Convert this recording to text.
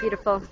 Beautiful.